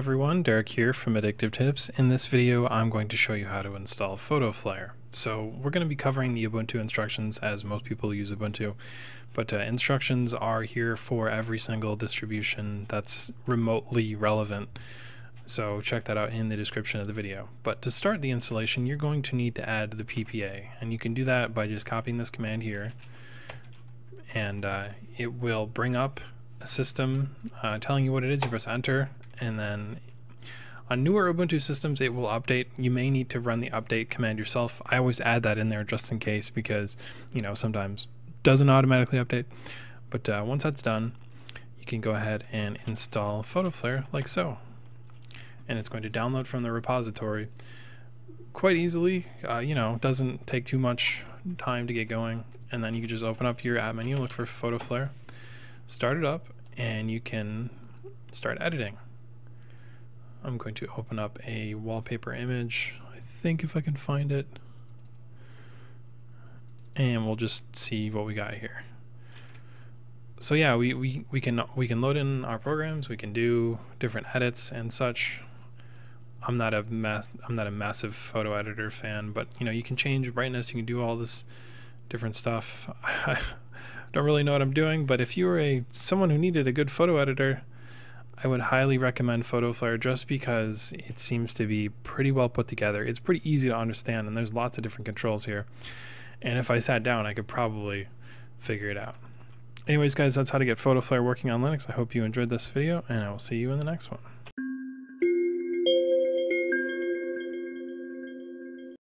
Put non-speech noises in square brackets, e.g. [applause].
everyone, Derek here from Addictive Tips. In this video, I'm going to show you how to install PhotoFlare. So we're going to be covering the Ubuntu instructions as most people use Ubuntu, but uh, instructions are here for every single distribution that's remotely relevant. So check that out in the description of the video. But to start the installation, you're going to need to add the PPA, and you can do that by just copying this command here, and uh, it will bring up system uh, telling you what it is. You press enter, and then on newer Ubuntu systems, it will update. You may need to run the update command yourself. I always add that in there just in case because, you know, sometimes doesn't automatically update. But uh, once that's done, you can go ahead and install PhotoFlare like so. And it's going to download from the repository quite easily. Uh, you know, doesn't take too much time to get going. And then you can just open up your app menu, look for PhotoFlare, start it up, and you can start editing. I'm going to open up a wallpaper image. I think if I can find it. And we'll just see what we got here. So yeah, we, we, we can we can load in our programs, we can do different edits and such. I'm not a mass I'm not a massive photo editor fan, but you know, you can change brightness, you can do all this different stuff. [laughs] Don't really know what I'm doing, but if you were a someone who needed a good photo editor, I would highly recommend PhotoFlare just because it seems to be pretty well put together. It's pretty easy to understand, and there's lots of different controls here. And if I sat down, I could probably figure it out. Anyways, guys, that's how to get PhotoFlare working on Linux. I hope you enjoyed this video, and I will see you in the next one.